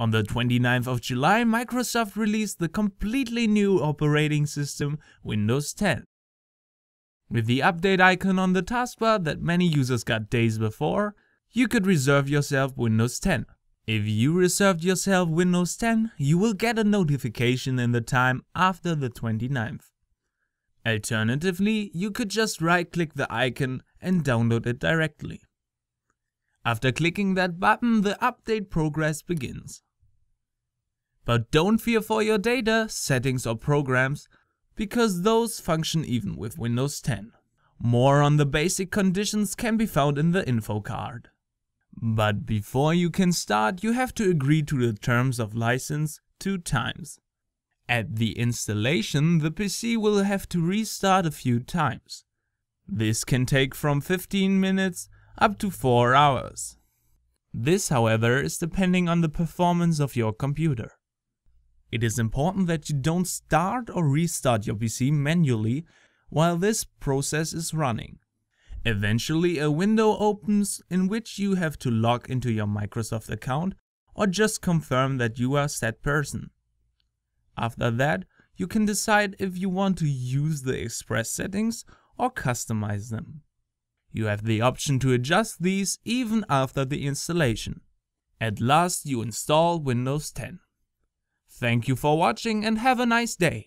On the 29th of July, Microsoft released the completely new operating system Windows 10. With the update icon on the taskbar that many users got days before, you could reserve yourself Windows 10. If you reserved yourself Windows 10, you will get a notification in the time after the 29th. Alternatively, you could just right click the icon and download it directly. After clicking that button, the update progress begins. But don't fear for your data, settings or programs, because those function even with Windows 10. More on the basic conditions can be found in the info card. But before you can start, you have to agree to the terms of license two times. At the installation, the PC will have to restart a few times. This can take from 15 minutes up to 4 hours. This, however, is depending on the performance of your computer. It is important that you don't start or restart your PC manually while this process is running. Eventually a window opens in which you have to log into your Microsoft account or just confirm that you are said person. After that, you can decide if you want to use the express settings or customize them. You have the option to adjust these even after the installation. At last you install Windows 10. Thank you for watching and have a nice day.